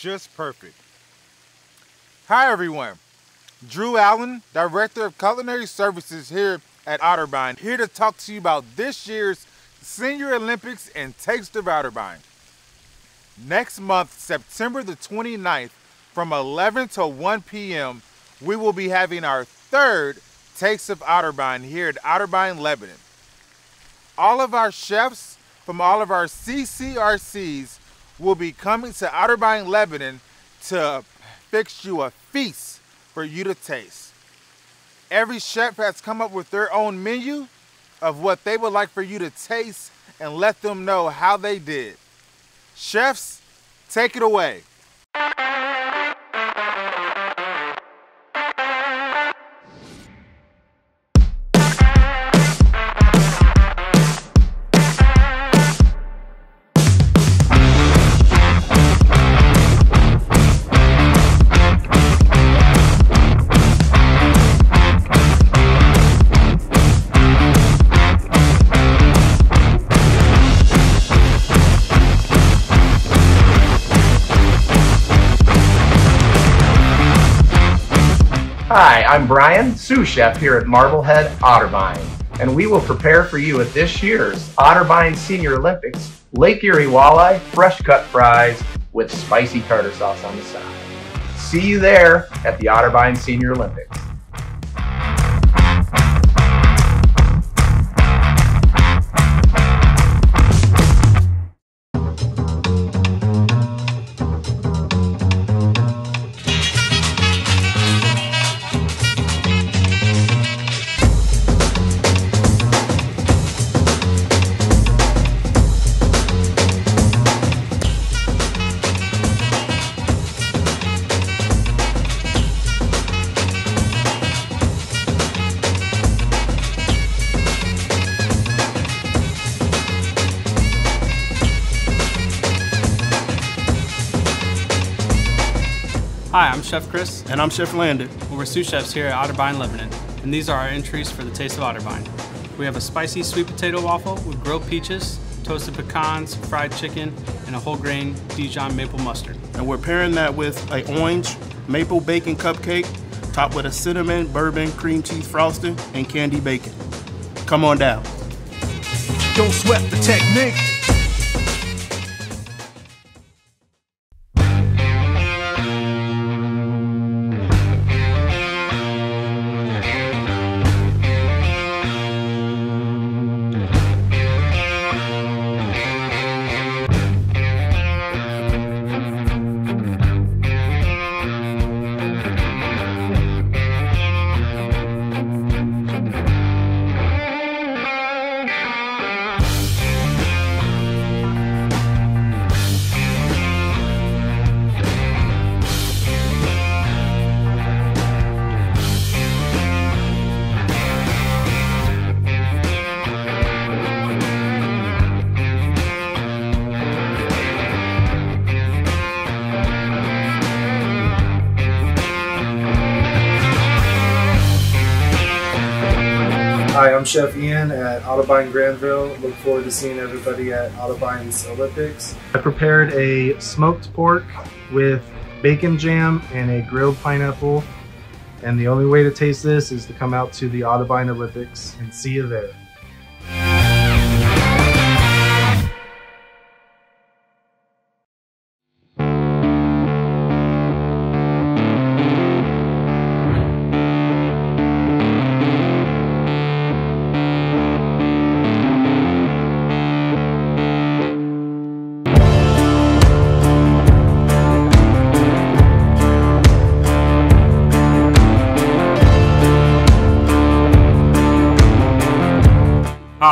just perfect. Hi everyone, Drew Allen, Director of Culinary Services here at Otterbein, here to talk to you about this year's Senior Olympics and Taste of Otterbein. Next month, September the 29th, from 11 to 1 p.m., we will be having our third Taste of Otterbein here at Otterbein, Lebanon. All of our chefs from all of our CCRCs will be coming to Otterbein, Lebanon to fix you a feast for you to taste. Every chef has come up with their own menu of what they would like for you to taste and let them know how they did. Chefs, take it away. I'm Brian, sous chef here at Marblehead Otterbein, and we will prepare for you at this year's Otterbein Senior Olympics Lake Erie walleye fresh cut fries with spicy tartar sauce on the side. See you there at the Otterbein Senior Olympics. Hi, I'm Chef Chris. And I'm Chef Landon. We're sous chefs here at Otterbein, Lebanon, and these are our entries for the Taste of Otterbein. We have a spicy sweet potato waffle with grilled peaches, toasted pecans, fried chicken, and a whole grain Dijon maple mustard. And we're pairing that with a orange maple bacon cupcake topped with a cinnamon bourbon cream cheese frosting and candy bacon. Come on down. Don't sweat the technique. Hi, I'm Chef Ian at Otterbein Granville. Look forward to seeing everybody at Otterbein's Olympics. I prepared a smoked pork with bacon jam and a grilled pineapple. And the only way to taste this is to come out to the Otterbein Olympics and see you there.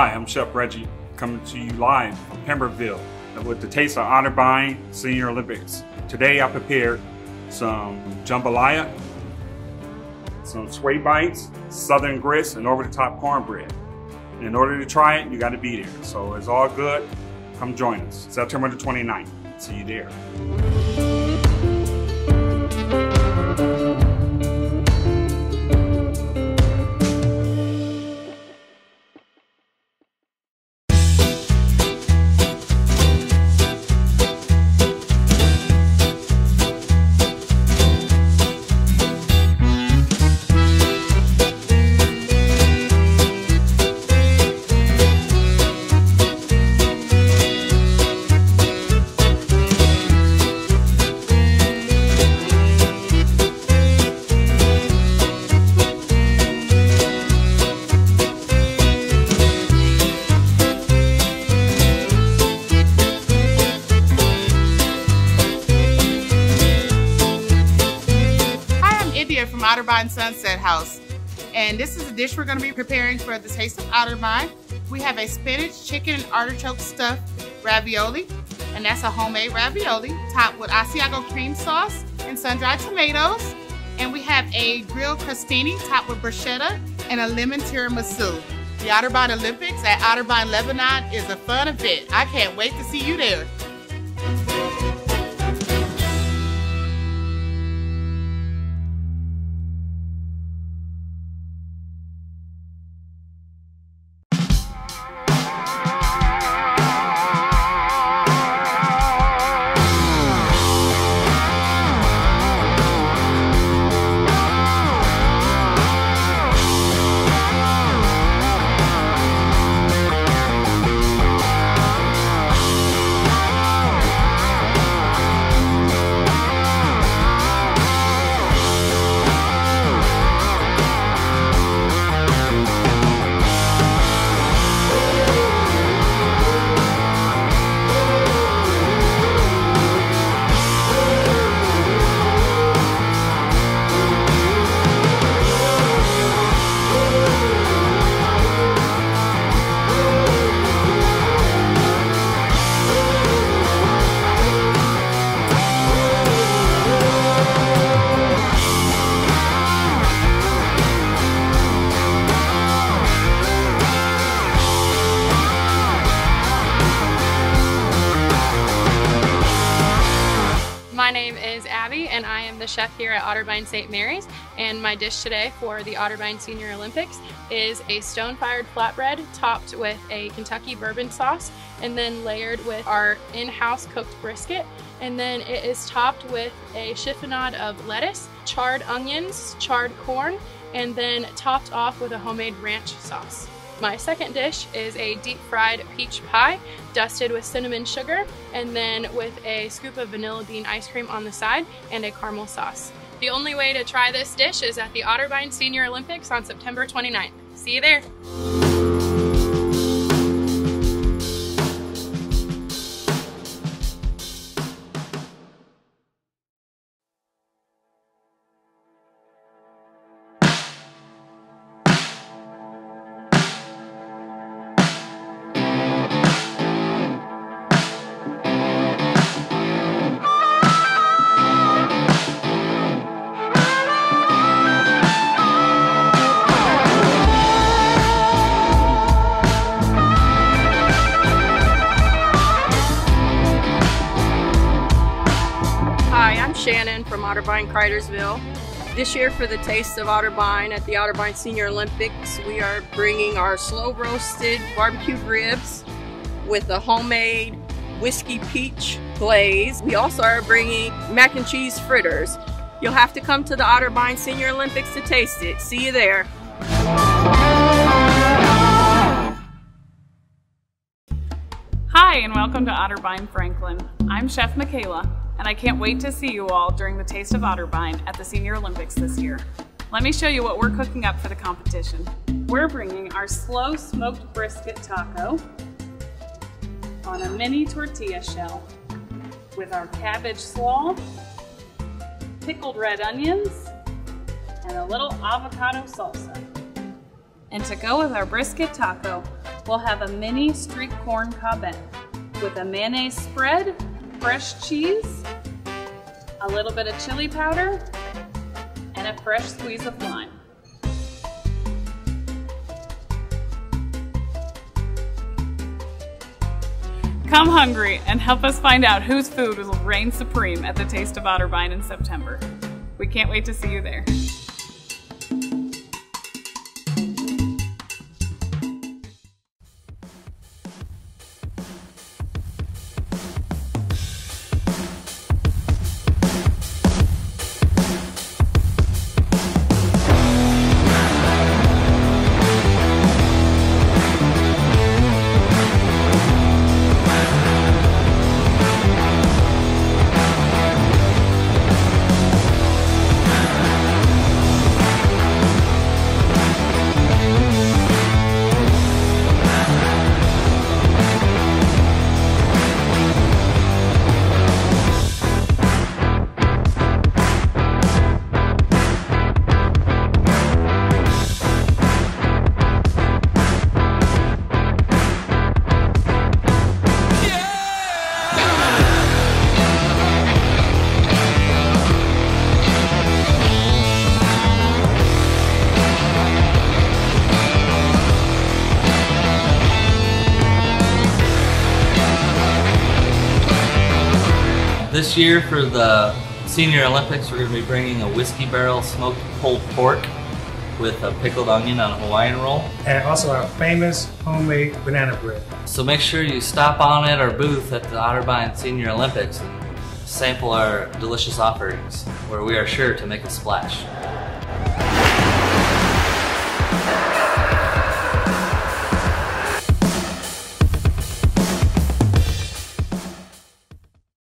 Hi, I'm Chef Reggie, coming to you live from Pemberville with the Taste of Otterbein Senior Olympics. Today I prepared some jambalaya, some sway bites, southern grits, and over the top cornbread. And in order to try it, you got to be there. So it's all good. Come join us. September the 29th. See you there. Sunset House. And this is a dish we're gonna be preparing for the Taste of Otterbein. We have a spinach, chicken, and artichoke stuffed ravioli. And that's a homemade ravioli topped with Asiago cream sauce and sun-dried tomatoes. And we have a grilled crostini topped with bruschetta and a lemon tiramisu. The Otterbein Olympics at Otterbein, Lebanon is a fun event. I can't wait to see you there. And I am the chef here at Otterbein St. Marys and my dish today for the Otterbein Senior Olympics is a stone-fired flatbread topped with a Kentucky bourbon sauce and then layered with our in-house cooked brisket and then it is topped with a chiffonade of lettuce, charred onions, charred corn, and then topped off with a homemade ranch sauce. My second dish is a deep fried peach pie dusted with cinnamon sugar and then with a scoop of vanilla bean ice cream on the side and a caramel sauce. The only way to try this dish is at the Otterbein Senior Olympics on September 29th. See you there! Otterbein Cridersville. This year for the Taste of Otterbein at the Otterbein Senior Olympics, we are bringing our slow roasted barbecued ribs with a homemade whiskey peach glaze. We also are bringing mac and cheese fritters. You'll have to come to the Otterbein Senior Olympics to taste it. See you there. Hi, and welcome to Otterbein Franklin. I'm Chef Michaela, and I can't wait to see you all during the Taste of Otterbein at the Senior Olympics this year. Let me show you what we're cooking up for the competition. We're bringing our slow smoked brisket taco on a mini tortilla shell with our cabbage slaw, pickled red onions, and a little avocado salsa. And to go with our brisket taco, we'll have a mini street corn cobbette with a mayonnaise spread, fresh cheese, a little bit of chili powder, and a fresh squeeze of lime. Come hungry and help us find out whose food will reign supreme at the Taste of Otterbein in September. We can't wait to see you there. Year for the Senior Olympics, we're going to be bringing a whiskey barrel smoked pulled pork with a pickled onion on a Hawaiian roll. And also our famous homemade banana bread. So make sure you stop on at our booth at the Otterbein Senior Olympics and sample our delicious offerings, where we are sure to make a splash.